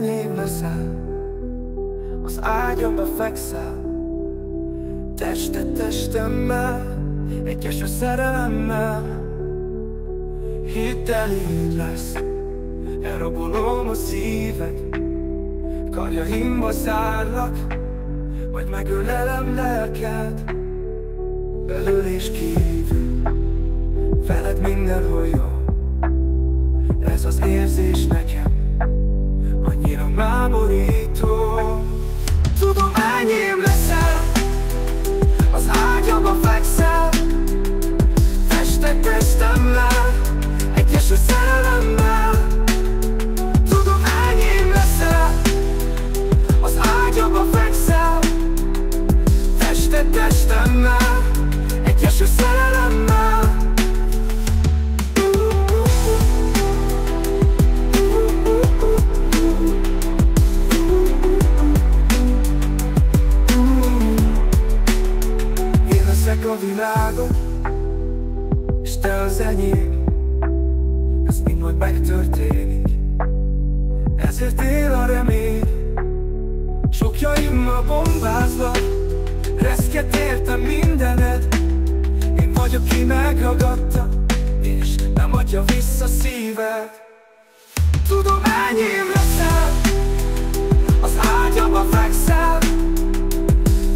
leszel Az ágyamba fekszel. Tested testemmel Egyes a szerelemmel. Hidd el, így lesz Elrabolom a szíved. Karjaimba zárlak Majd megölelem lelked. Belül és kívül Veled mindenhol jó. Ez az érzés szerelemmel Tudom enyém leszel Az ágyamba fekszel. Tested testemmel Egyes a szerelemmel Én a világon És te az enyém. Ez mind majd megtörténik. Ezért él a remény. Sokjaimmal bombázva Reszket értem mindened. Én vagyok, ki megragadta És nem adja vissza szíved. Tudom, enyém leszel Az ágyamba fekszel.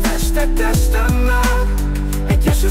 Tested testemmel Egyes a